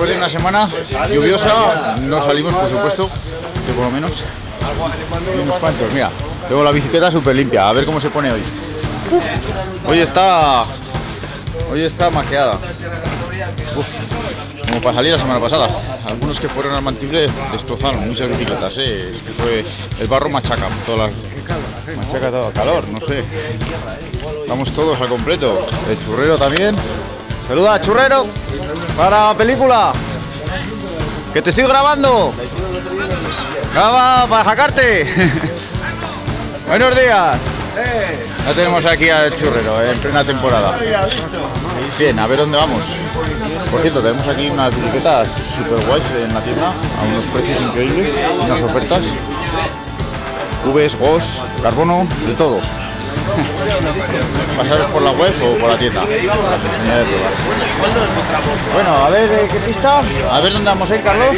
después de una semana lluviosa, no salimos, por supuesto, que por lo menos unos cuantos. Mira, tengo la bicicleta súper limpia, a ver cómo se pone hoy. Hoy está, hoy está maqueada. Como para salir la semana pasada. Algunos que fueron al mantible destrozaron muchas bicicletas, ¿eh? Fue el barro machaca, todas las, machaca todo calor, no sé. Estamos todos al completo. El churrero también. Saluda, churrero. Para la película. Que te estoy grabando. Graba para sacarte. Buenos días. Ya tenemos aquí al churrero eh, en plena temporada. Bien, a ver dónde vamos. Por cierto, tenemos aquí unas etiquetas super guays en la tienda a unos precios increíbles, unas ofertas. Vs, GOS, carbono, de todo. Pasaros por la web o por la tienda. Bueno, a ver eh, qué pista. A ver dónde vamos a ir, Carlos.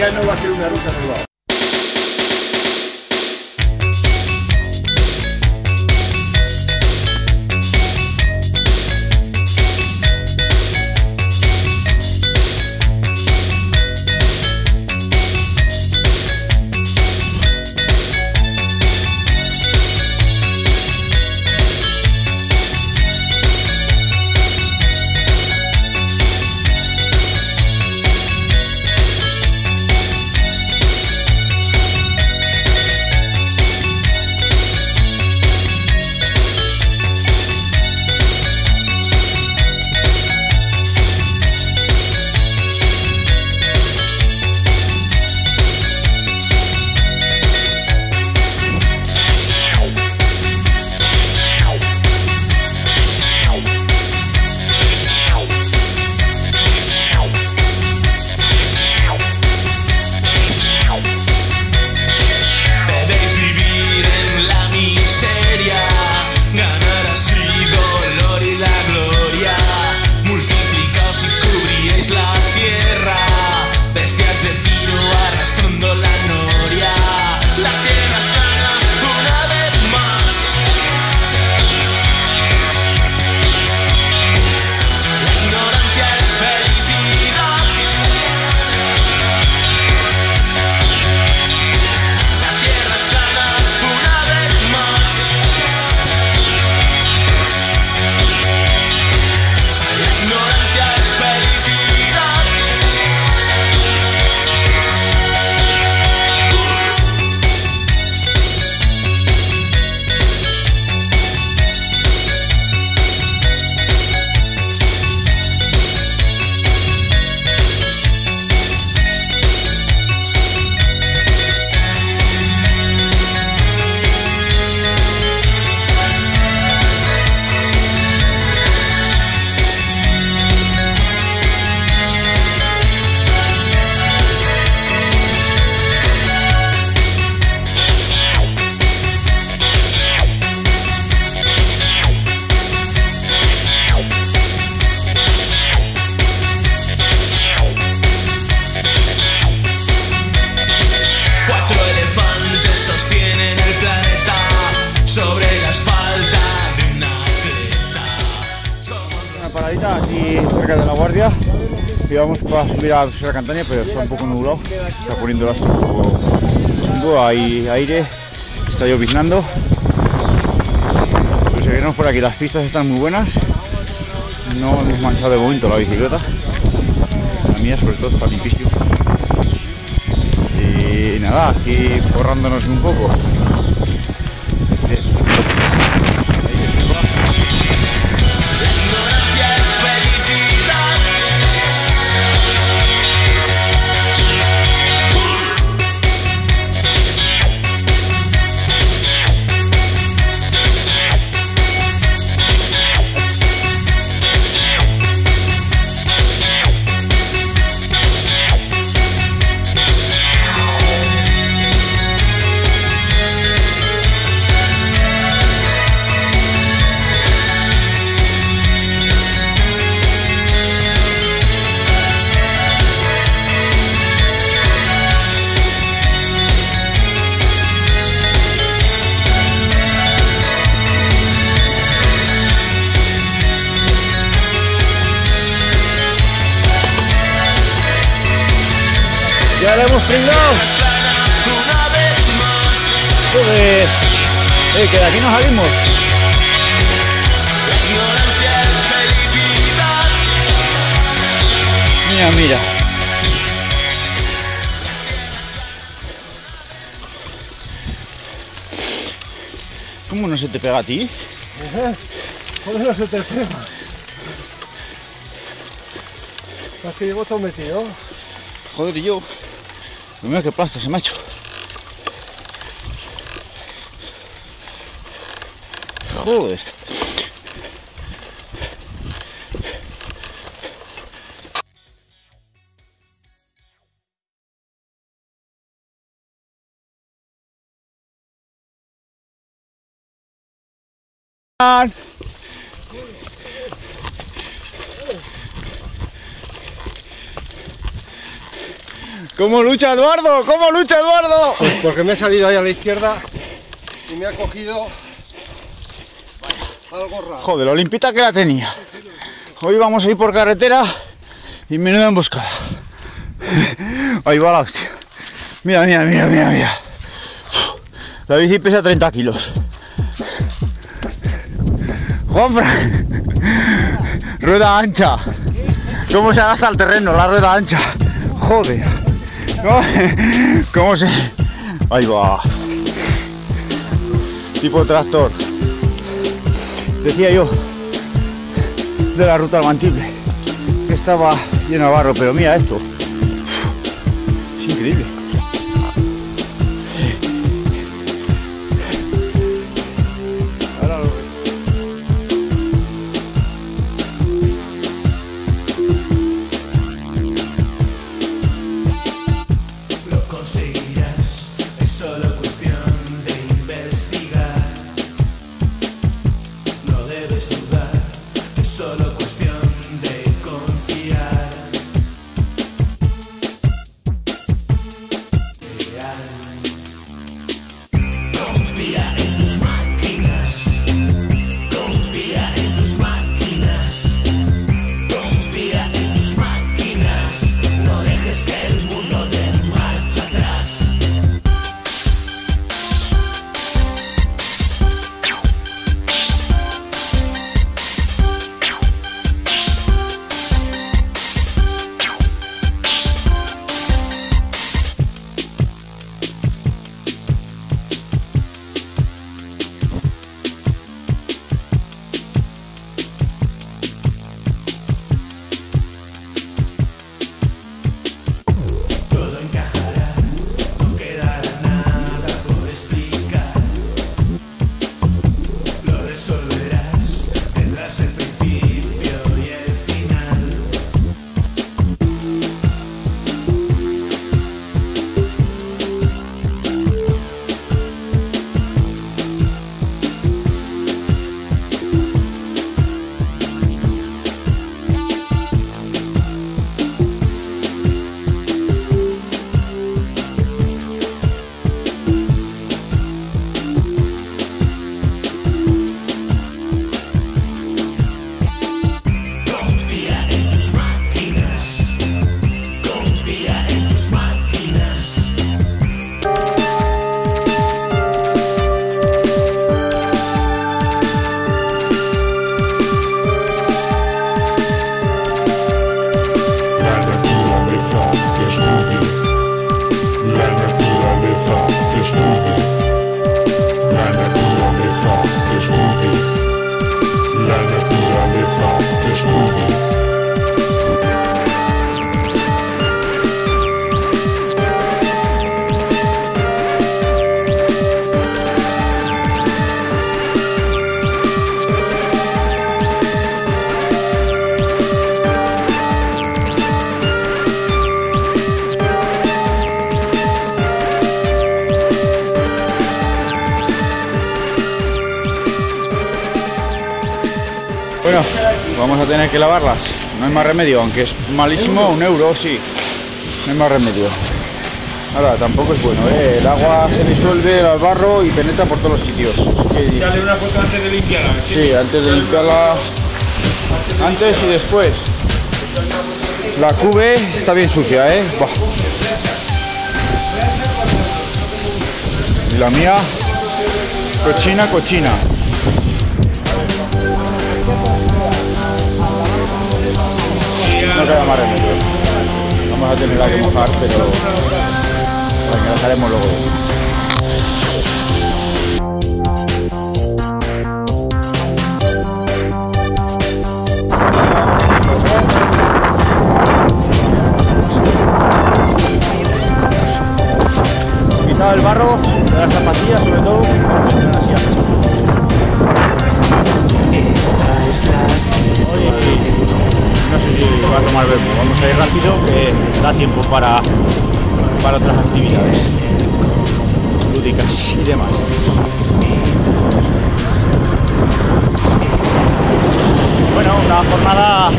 Y vamos para subir a Sierra Cantaña, pero está un poco nublado. Está poniendo las un chungo, hay aire, está lloviznando. Pero seguiremos por aquí, las pistas están muy buenas. No hemos manchado de momento la bicicleta. La mía sobre todo está limpísima. Y nada, aquí borrándonos un poco. Hemos pringado. Joder. Eh, que de aquí no salimos. Mira, mira. ¿Cómo no se te pega a ti? Joder, no se te pega. Es que llevo todo metido. Joder, y yo. Mira que plasta ese macho. Joder. ¿Cómo lucha Eduardo? ¿Cómo lucha Eduardo? Porque me he salido ahí a la izquierda y me ha cogido algo raro. Joder, lo limpita que la tenía. Hoy vamos a ir por carretera y menuda emboscada. Ahí va la hostia. Mira, mira, mira, mira, mira. La bici pesa 30 kilos. Rueda ancha. ¿Cómo se adapta al terreno la rueda ancha? Joder. ¿Cómo, cómo se...? Ahí va. Tipo tractor. Decía yo de la ruta al Mantible que estaba lleno de barro, pero mira esto. Es increíble. Solo cuestión de vamos a tener que lavarlas. No hay más remedio, aunque es malísimo, un euro, sí. No hay más remedio. Ahora, tampoco es bueno, ¿eh? El agua se disuelve al barro y penetra por todos los sitios. Que- Dale una foto antes de limpiarla. Sí, antes de limpiarla, antes y después. La cube está bien sucia, ¿eh? Y la mía, cochina, cochina. Vamos a tenerla que mojar, pero haremos luego. Quitado el barro de las zapatillas, sobre todo, tiempo para, para otras actividades lúdicas y demás. Bueno, una jornada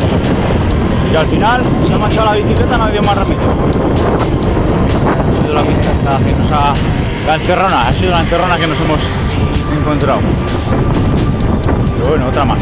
y al final se ha manchado la bicicleta, no ha habido más remedio. Ha sido la pista. La encerrona, ha sido la encerrona que nos hemos encontrado. Pero bueno, otra más.